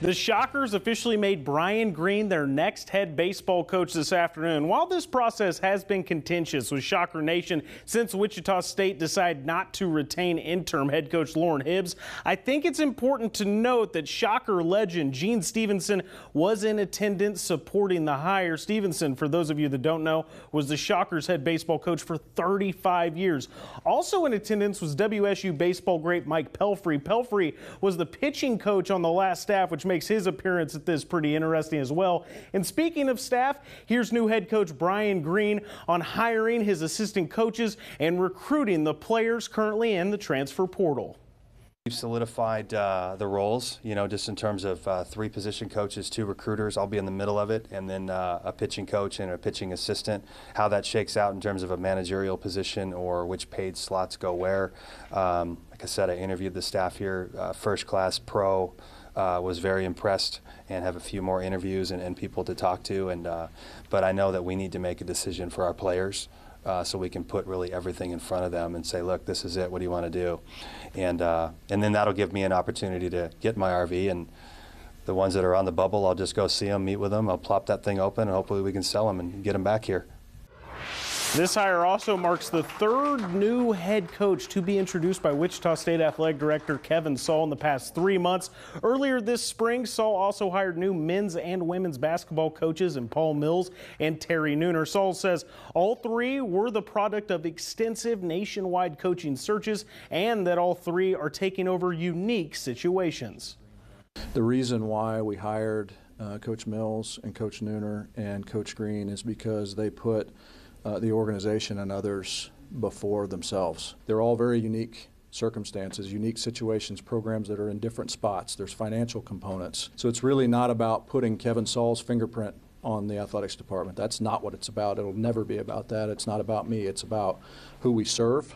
The Shockers officially made Brian Green their next head baseball coach this afternoon. While this process has been contentious with Shocker Nation since Wichita State decided not to retain interim head coach Loren Hibbs, I think it's important to note that Shocker legend Gene Stephenson was in attendance supporting the hire. Stephenson, for those of you that don't know, was the Shockers head baseball coach for 35 years. Also in attendance was WSU baseball great Mike Pelfrey. Pelfrey was the pitching coach on the last staff, which makes his appearance at this pretty interesting as well. And speaking of staff, here's new head coach Brian Green on hiring his assistant coaches and recruiting the players currently in the transfer portal. We've solidified uh, the roles, you know, just in terms of uh, three position coaches, two recruiters. I'll be in the middle of it, and then uh, a pitching coach and a pitching assistant. How that shakes out in terms of a managerial position or which paid slots go where. Um, like I said, I interviewed the staff here, uh, first class pro uh, was very impressed and have a few more interviews and, and people to talk to. And uh, but I know that we need to make a decision for our players. Uh, so we can put really everything in front of them and say, look, this is it. What do you want to do? And uh, and then that'll give me an opportunity to get my RV and the ones that are on the bubble, I'll just go see them, meet with them. I'll plop that thing open, and hopefully we can sell them and get them back here. This hire also marks the third new head coach to be introduced by Wichita State Athletic Director Kevin Saal in the past three months. Earlier this spring, Saal also hired new men's and women's basketball coaches in Paul Mills and Terry Nooner. Saal says all three were the product of extensive nationwide coaching searches and that all three are taking over unique situations. The reason why we hired uh, Coach Mills and Coach Nooner and Coach Green is because they put uh, the organization and others before themselves. They're all very unique circumstances, unique situations, programs that are in different spots. There's financial components. So it's really not about putting Kevin Saal's fingerprint on the athletics department. That's not what it's about. It'll never be about that. It's not about me. It's about who we serve